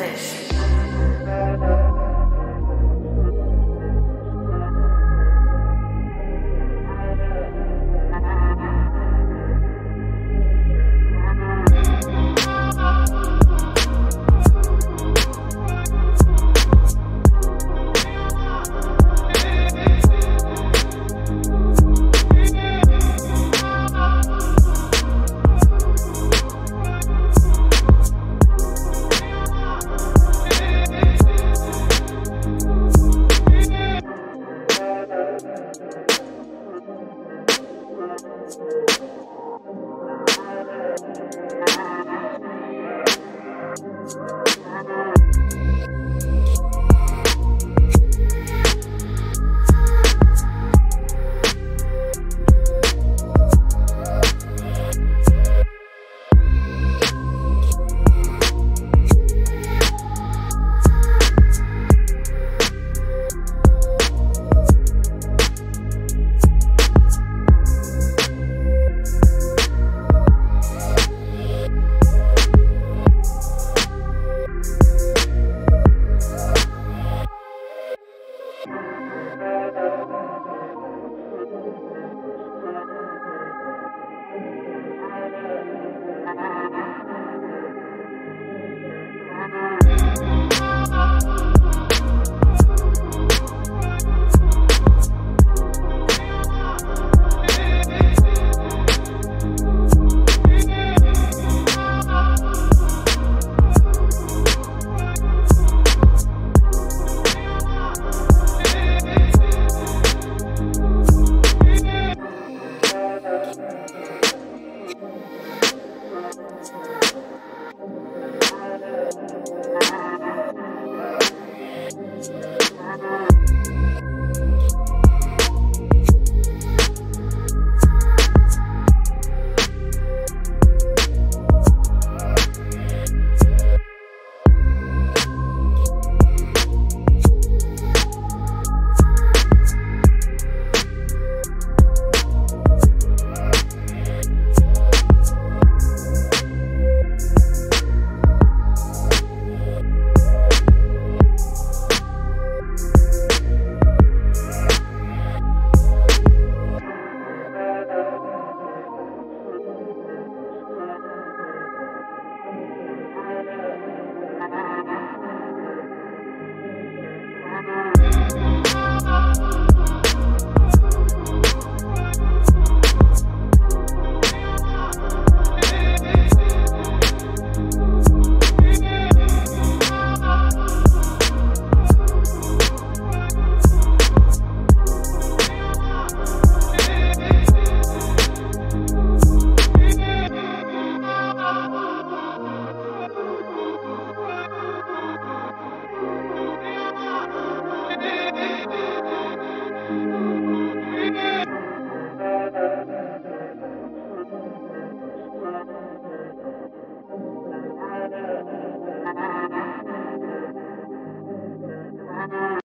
dish.